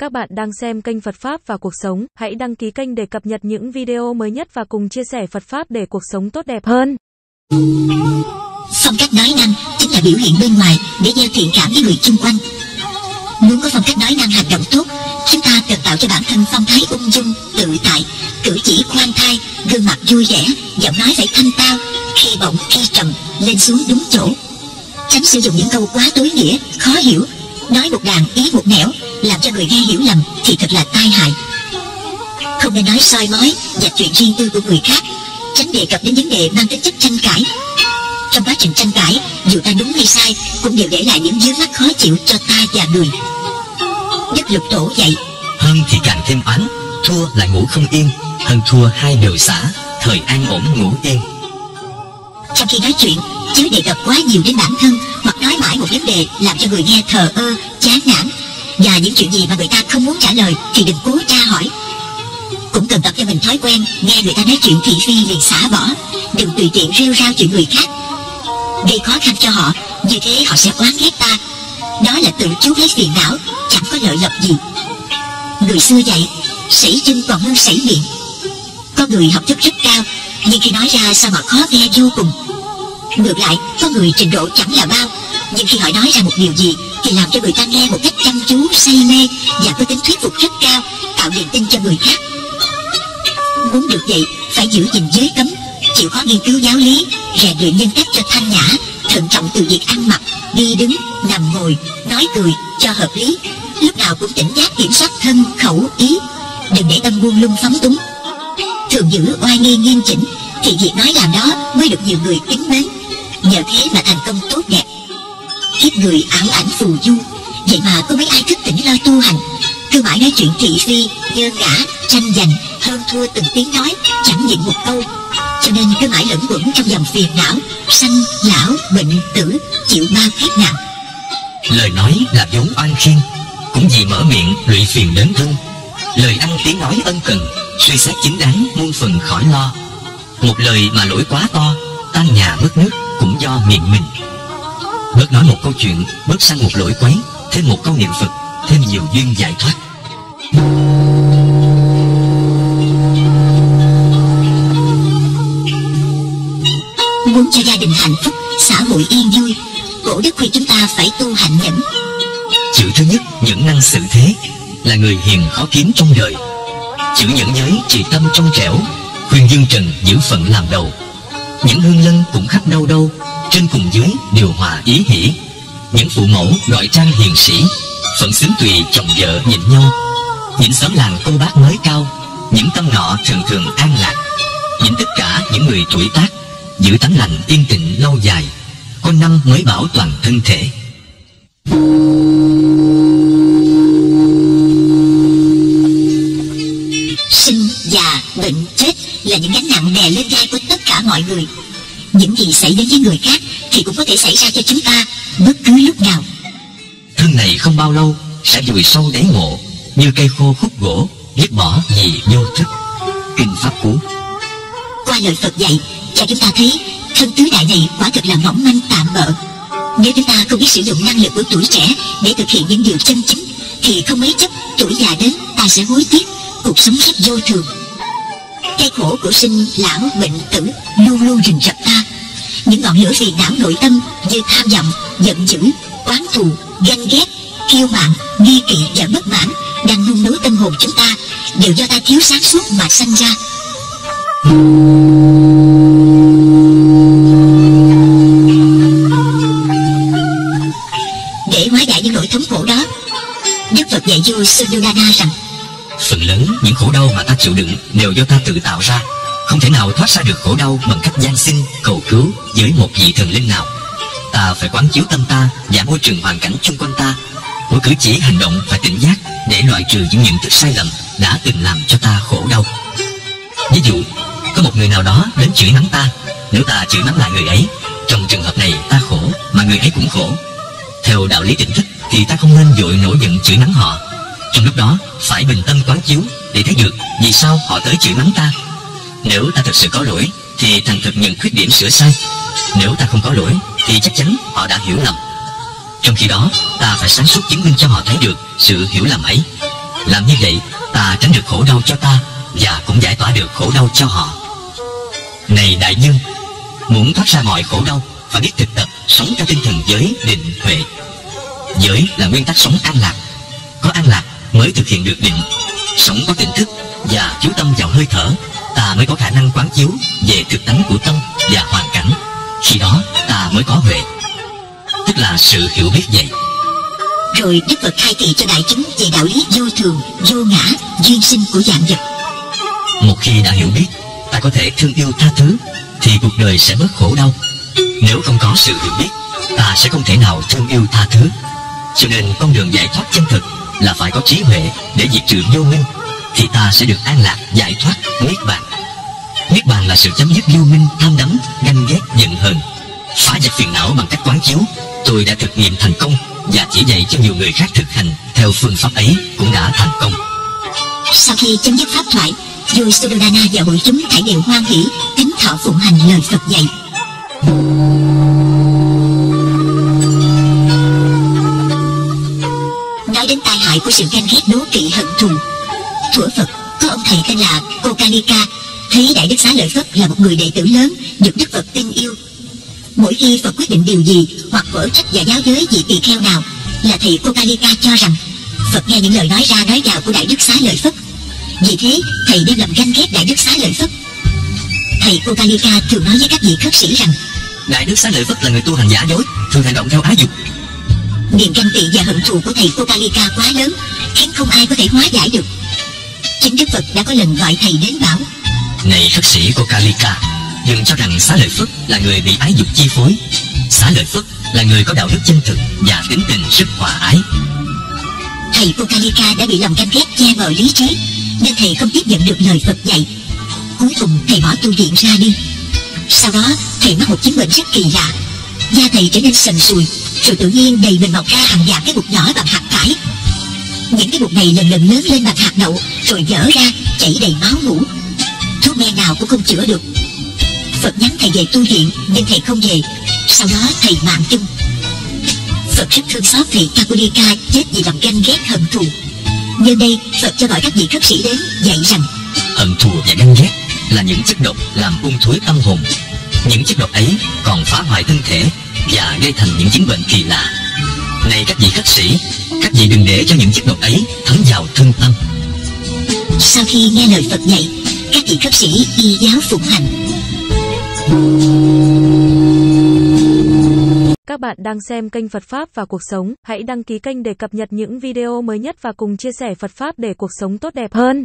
Các bạn đang xem kênh Phật Pháp và Cuộc Sống, hãy đăng ký kênh để cập nhật những video mới nhất và cùng chia sẻ Phật Pháp để cuộc sống tốt đẹp hơn. Phong cách nói năng chính là biểu hiện bên ngoài để gieo thiện cảm với người chung quanh. Muốn có phong cách nói năng hành động tốt, chúng ta cần tạo cho bản thân phong thái ung dung, tự tại, cử chỉ khoan thai, gương mặt vui vẻ, giọng nói phải thanh tao, khi bỗng khi trầm, lên xuống đúng chỗ. Tránh sử dụng những câu quá tối nghĩa, khó hiểu, nói một đàn ý một nẻo, làm cho người nghe hiểu lầm thì thật là tai hại. Không nên nói soi mói và chuyện riêng tư của người khác, tránh đề cập đến vấn đề mang tính chất tranh cãi. Trong quá trình tranh cãi, dù ta đúng hay sai, cũng đều để lại những vướng mắc khó chịu cho ta và người. Đức lục tổ dạy, Hơn thì càng thêm oán Thua lại ngủ không yên Hơn thua hai đều xả Thời an ổn ngủ yên trong khi nói chuyện, chớ đề cập quá nhiều đến bản thân hoặc nói mãi một vấn đề làm cho người nghe thờ ơ, chán nản. Và những chuyện gì mà người ta không muốn trả lời thì đừng cố tra hỏi. Cũng cần tập cho mình thói quen nghe người ta nói chuyện thị phi liền xả bỏ, đừng tùy tiện rêu rao chuyện người khác. Gây khó khăn cho họ, như thế họ sẽ oán ghét ta. Đó là tự chuốc lấy phiền não, chẳng có lợi lộc gì. Người xưa dạy, sảy chân còn hơn sảy miệng. Có người học thức rất cao, nhưng khi nói ra sao mà khó nghe vô cùng. Ngược lại, có người trình độ chẳng là bao, nhưng khi họ nói ra một điều gì thì làm cho người ta nghe một cách chăm chú, say mê và có tính thuyết phục rất cao, tạo niềm tin cho người khác. Muốn được vậy, phải giữ gìn giới cấm, chịu khó nghiên cứu giáo lý, rèn luyện nhân cách cho thanh nhã, thận trọng từ việc ăn mặc, đi đứng, nằm ngồi, nói cười cho hợp lý, lúc nào cũng tỉnh giác kiểm soát thân, khẩu, ý, đừng để tâm buông lung phóng túng. Thường giữ oai nghi nghiêm chỉnh thì việc nói làm đó mới được nhiều người kính mến nhờ thế mà thành công tốt đẹp. Kiếp người ảo ảnh phù du. Vậy mà có mấy ai thức tỉnh lo tu hành? Cứ mãi nói chuyện thị phi, nhơ ngã, tranh giành, hơn thua từng tiếng nói, chẳng nhịn một câu. Cho nên cứ mãi lẫn quẩn trong dòng phiền não, sanh, lão, bệnh, tử, chịu bao kiếp nạn Lời nói là giống oan khiên Cũng vì mở miệng lụy phiền đến thân. Lời ăn tiếng nói ân cần, Suy xét chính đáng, muôn phần khỏi lo. Một lời mà lỗi quá to, Tan nhà mất nước cũng do miệng mình. Bớt nói một câu chuyện Bớt sang một lỗi quấy Thêm một câu niệm Phật Thêm nhiều duyên giải thoát. Muốn cho gia đình hạnh phúc xã hội yên vui cổ đức khuyên chúng ta phải tu hành nhẫn. Chữ thứ nhất nhẫn năng sự thế Là người hiền khó kiếm trong đời. Chữ nhẫn giới trì tâm trong trẻo Khuyên dương trần giữ phận làm đầu những hương lân cũng khắp đâu đâu Trên cùng dưới điều hòa ý hỉ Những phụ mẫu gọi trang hiền sĩ Phận xứng tùy chồng vợ nhìn nhau. Những xóm làng cô bác mới cao, Những tâm nọ thường thường an lạc. Những tất cả những người tuổi tác, Giữ tánh lành yên tịnh lâu dài. Có năm mới bảo toàn thân thể. Sinh già bệnh chết là những gánh nặng đè lên vai của tất cả mọi người. Những gì xảy đến với người khác thì cũng có thể xảy ra cho chúng ta bất cứ lúc nào. Thân này không bao lâu sẽ vùi sâu đáy mộ Như cây khô khúc gỗ Dứt bỏ vì vô thức. Kinh Pháp Cú. Qua lời Phật dạy cho chúng ta thấy thân tứ đại này quả thực là mỏng manh tạm bợ. Nếu chúng ta không biết sử dụng năng lực của tuổi trẻ để thực hiện những điều chân chính thì không mấy chốc tuổi già đến ta sẽ hối tiếc cuộc sống rất vô thường cái khổ của sinh lão bệnh tử luôn luôn rình rập ta. Những ngọn lửa phiền não nội tâm như tham vọng, giận dữ, oán thù ganh ghét, kiêu mạn, nghi kỵ và bất mãn đang nung nấu tâm hồn chúng ta đều do ta thiếu sáng suốt mà sanh ra. Để hóa giải những nỗi thống khổ đó, đức phật dạy vua sunyodana rằng Phần lớn những khổ đau mà ta chịu đựng Đều do ta tự tạo ra. Không thể nào thoát ra được khổ đau Bằng cách gian xin, cầu cứu với một vị thần linh nào. Ta phải quán chiếu tâm ta Và môi trường hoàn cảnh chung quanh ta. Mỗi cử chỉ hành động phải tỉnh giác Để loại trừ những nhận thức sai lầm Đã từng làm cho ta khổ đau. Ví dụ Có một người nào đó đến chửi mắng ta. Nếu ta chửi mắng lại người ấy Trong trường hợp này ta khổ Mà người ấy cũng khổ. Theo đạo lý tỉnh thức Thì ta không nên vội nổi giận chửi mắng họ. Trong lúc đó, phải bình tâm quán chiếu Để thấy được vì sao họ tới chửi mắng ta. Nếu ta thật sự có lỗi, Thì thành thực nhận khuyết điểm sửa sai. Nếu ta không có lỗi, Thì chắc chắn họ đã hiểu lầm. Trong khi đó, ta phải sáng suốt chứng minh cho họ thấy được Sự hiểu lầm ấy. Làm như vậy, ta tránh được khổ đau cho ta Và cũng giải tỏa được khổ đau cho họ. Này đại dương Muốn thoát ra mọi khổ đau Phải biết thực tập sống theo tinh thần giới định huệ. Giới là nguyên tắc sống an lạc. Có an lạc mới thực hiện được định. Sống có tỉnh thức và chú tâm vào hơi thở Ta mới có khả năng quán chiếu về thực tánh của tâm và hoàn cảnh. Khi đó ta mới có huệ. Tức là sự hiểu biết vậy. Rồi Đức Phật khai thị cho đại chúng về đạo lý vô thường, vô ngã, duyên sinh của dạng vật. Một khi đã hiểu biết Ta có thể thương yêu tha thứ Thì cuộc đời sẽ bớt khổ đau. Nếu không có sự hiểu biết Ta sẽ không thể nào thương yêu tha thứ. Cho nên con đường giải thoát chân thực là phải có trí huệ để diệt trừ vô minh Thì ta sẽ được an lạc, giải thoát, niết bàn. Niết bàn là sự chấm dứt lưu minh, tham đắm, ganh ghét, giận hờn Phá giải phiền não bằng cách quán chiếu. Tôi đã thực nghiệm thành công Và chỉ dạy cho nhiều người khác thực hành Theo phương pháp ấy cũng đã thành công. Sau khi chấm dứt pháp thoại Vua Suddhodana và hội chúng thảy đều hoan hỷ Kính thọ phụng hành lời Phật dạy. Nói của sự ganh ghét đố kỵ hận thù. Thuở Phật, có ông thầy tên là Kokalika Thấy Đại Đức Xá Lợi Phất là một người đệ tử lớn, Được Đức Phật tin yêu. Mỗi khi Phật quyết định điều gì Hoặc vỡ trách và giáo giới vị tỳ kheo nào, Là thầy Kokalika cho rằng Phật nghe những lời nói ra nói vào của Đại Đức Xá Lợi Phất. Vì thế, thầy đem lòng ganh ghét Đại Đức Xá Lợi Phất. Thầy Kokalika thường nói với các vị khất sĩ rằng, Đại Đức Xá Lợi Phất là người tu hành giả dối, Thường hành động theo ái dục. Niềm ganh tị và hận thù của thầy Kokalika quá lớn Khiến không ai có thể hóa giải được. Chính Đức Phật đã có lần gọi thầy đến bảo Này khất sĩ của Kalika Đừng cho rằng xá lợi Phất là người bị ái dục chi phối. Xá lợi Phất là người có đạo đức chân thực Và tính tình rất hòa ái. Thầy Kokalika đã bị lòng ganh ghét che mờ lý trí Nên thầy không tiếp nhận được lời Phật dạy. Cuối cùng thầy bỏ tu viện ra đi. Sau đó thầy mắc một chứng bệnh rất kỳ lạ Da thầy trở nên sần sùi, Rồi tự nhiên đầy mình mọc ra hàng dạng cái bụt nhỏ bằng hạt cải. Những cái bụt này lần lần lớn lên bằng hạt đậu, Rồi vỡ ra, chảy đầy máu mủ Thuốc men nào cũng không chữa được. Phật nhắn thầy về tu viện, Nhưng thầy không về. Sau đó thầy mạng chung. Phật rất thương xót thầy Kakulika chết vì lòng ganh ghét hận thù. Nhân đây, Phật cho gọi các vị khất sĩ đến dạy rằng, Hận thù và ganh ghét là những chất độc làm ung thối tâm hồn. Những chất độc ấy còn phá hoại thân thể Và gây thành những chứng bệnh kỳ lạ. Này các vị khất sĩ Các vị đừng để cho những chất độc ấy thấm vào thân tâm. Sau khi nghe lời Phật dạy Các vị khất sĩ y giáo phụng hành. Các bạn đang xem kênh Phật Pháp và Cuộc Sống, hãy đăng ký kênh để cập nhật những video mới nhất và cùng chia sẻ Phật Pháp để cuộc sống tốt đẹp hơn.